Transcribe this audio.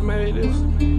made it.